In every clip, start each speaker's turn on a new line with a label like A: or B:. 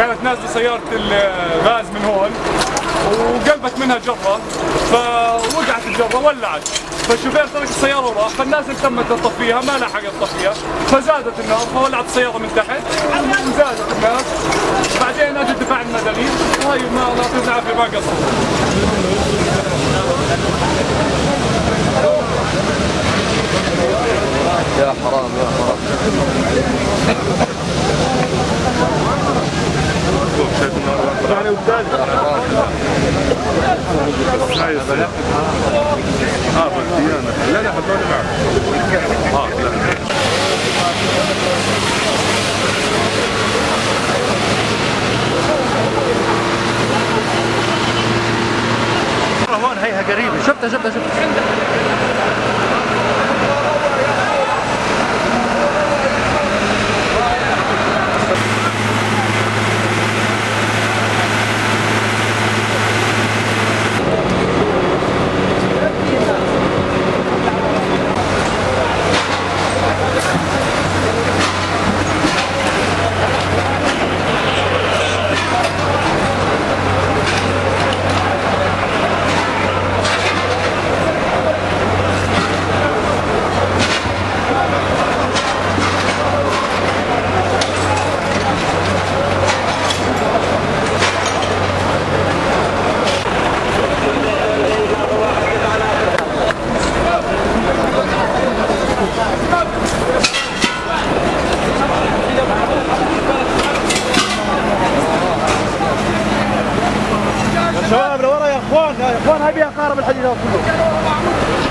A: كانت نازلة سيارة الغاز من هون وقلبت منها جرة فوقعت الجرة ولعت. فالشوفير ترك السيارة وراح فالناس اهتمت تطفيها ما لحقت تطفيها فزادت النار فولعت السيارة من تحت وزادت الناس. بعدين اجى الدفاع المدني. وهي ما الله يعطيهم العافيه ما قصروا
B: يا حرام يا حرام.
C: شايف آه بالديانة لا لا هذول معك آه لا
B: هون هيها قريبة شفتها شفتها شفتها
D: شباب لورا يا اخوان يا اخوان هاي بيها قارب الحديد هذا كله.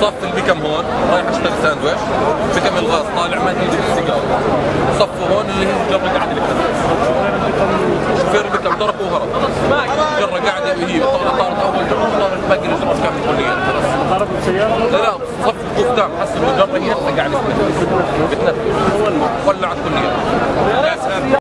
B: صف البكم هون رايح اشتري ساندويش بكم الغاز طالع ما يجيب السيجارة. صفوا هون اللي هي الجره قاعدة شوفير البكم تركه وهرب الجره قاعدة هي طارت طارت أول جره طارت باقي الجره كامل كليا
D: ضربوا السيارة.
B: لا لا صف القفتام حس إنه الجره هي قاعدة بتنفذ